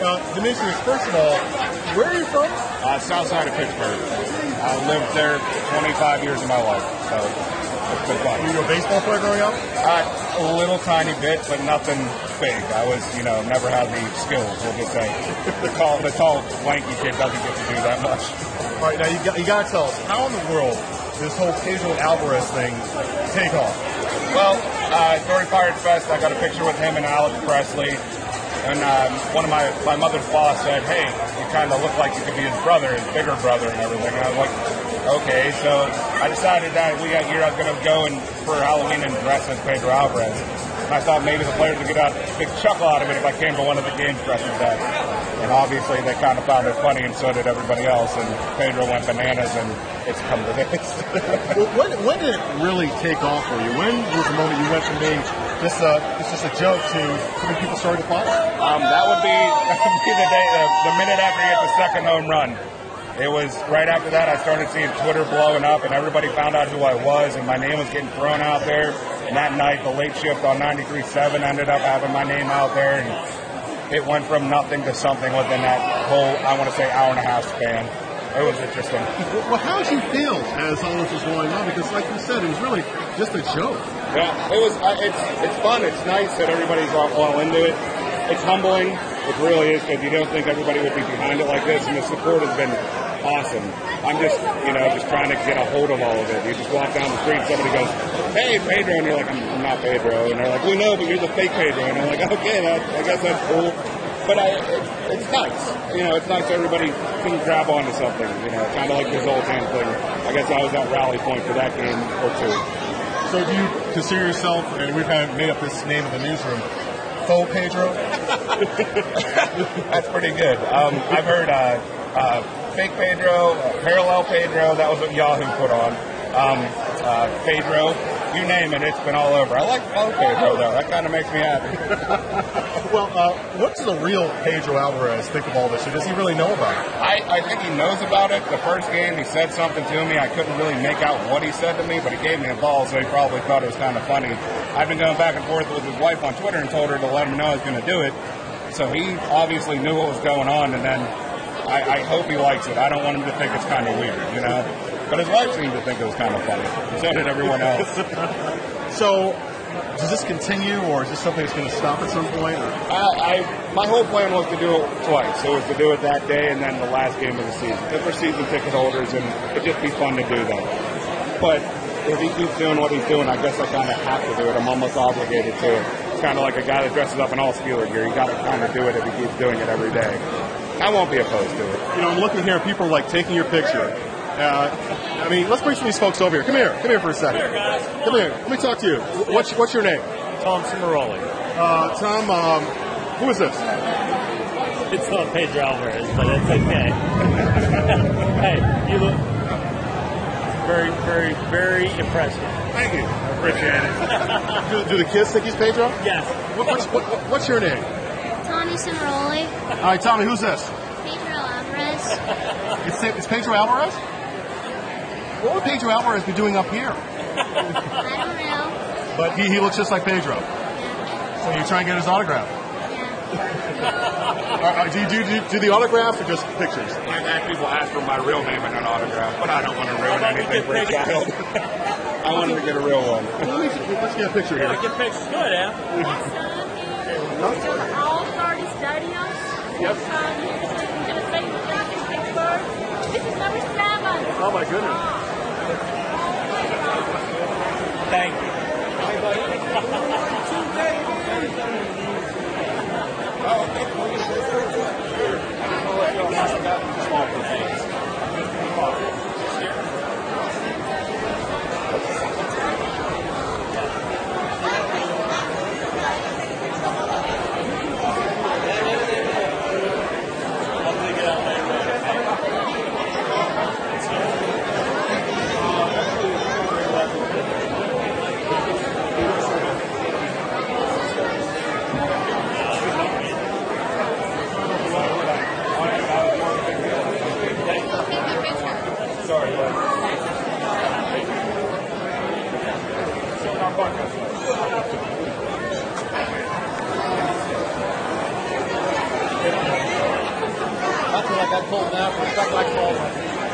Uh, Demitrius, first of all, where are you from? Uh, south side of Pittsburgh. I lived there 25 years of my life, so it's been fun. Were you a baseball player growing up? Uh, a little tiny bit, but nothing big. I was, you know, never had the skills, we'll just say. The tall, the tall, lanky kid doesn't get to do that much. All right, now you got, you got to tell us, how in the world this whole Pedro Alvarez thing take off? Well, uh, during Pirates Fest, I got a picture with him and Alex Presley. And um, one of my, my mother's boss said, hey, you kind of look like you could be his brother, his bigger brother and everything. And I was like, okay. So I decided that we got year I was going to go and for Halloween and dress as Pedro Alvarez. And I thought maybe the players would get a big chuckle out of it if I came to one of the games dressed as that. And obviously they kind of found it funny, and so did everybody else. And Pedro went bananas, and it's come to this. When, when did it really take off for you? When was the moment you went from being just a, it's just a joke to something people started to follow? Um, that would be that would be the day, the, the minute after he hit the second home run. It was right after that I started seeing Twitter blowing up, and everybody found out who I was, and my name was getting thrown out there. And that night, the late shift on 93.7 ended up having my name out there, and it went from nothing to something within that whole, I want to say, hour and a half span. It was interesting. Well, how did you feel as all this was going on? Because, like you said, it was really just a joke. Yeah, it was. Uh, it's it's fun. It's nice that everybody's all, all into it. It's humbling. It really is because you don't think everybody would be behind it like this, and the support has been awesome. I'm just, you know, just trying to get a hold of all of it. You just walk down the street, and somebody goes, "Hey, Pedro," and you're like, "I'm, I'm not Pedro," and they're like, "We know, but you're the fake Pedro," and I'm like, "Okay, that, I guess that's cool." But I, it, it's nice. You know, it's nice everybody can grab onto something. You know, kind of like the Zoltan thing. I guess that was that rally point for that game or two. So do you consider yourself, and we've had made up this name of the newsroom, faux Pedro? That's pretty good. Um, I've heard uh, uh, fake Pedro, uh, parallel Pedro. That was what Yahoo put on. Um, uh, Pedro, you name it, it's been all over. I like faux Pedro though. That kind of makes me happy. Well, uh, what does the real Pedro Alvarez think of all this? Or does he really know about it? I, I think he knows about it. The first game, he said something to me. I couldn't really make out what he said to me, but he gave me a ball, so he probably thought it was kind of funny. I've been going back and forth with his wife on Twitter and told her to let him know I was going to do it. So he obviously knew what was going on, and then I, I hope he likes it. I don't want him to think it's kind of weird, you know? But his wife seemed to think it was kind of funny. So did everyone else. So, does this continue, or is this something that's going to stop at some point? Or? I, I my whole plan was to do it twice. It was to do it that day and then the last game of the season. If we're season ticket holders, and it'd just be fun to do that. But if he keeps doing what he's doing, I guess I kind of have to do it. I'm almost obligated to it. It's kind of like a guy that dresses up in all Steeler gear. You got to kind of do it if he keeps doing it every day. I won't be opposed to it. You know, I'm looking here, people are like taking your picture. Uh, I mean, let's bring some of these folks over here. Come here. Come here for a second. Come here, guys. Come here. Let me talk to you. What's, what's your name? Tom Cimaroli. Uh, Tom, um, who is this? It's not Pedro Alvarez, but it's okay. hey, you look very, very, very impressive. Thank you. I appreciate it. do, do the kids think he's Pedro? Yes. What, what's, what, what's your name? Tommy Cimaroli, All right, Tommy, who's this? Pedro Alvarez. It's, it's Pedro Alvarez? What would Pedro Alvarez be doing up here? I don't know. But he, he looks just like Pedro. So you try and get his autograph. Uh, uh, do you do, do, do the autograph or just pictures? I've had people ask for my real name and an autograph, but I don't want to ruin anything for a child. I wanted to get a real one. Let me, let's get a picture Yeah, here. get pictures good, yeah. to the All-Star Stadium. Yep. The state of Pittsburgh. This is number seven. Oh my goodness. That's what I got told now for stuff like that.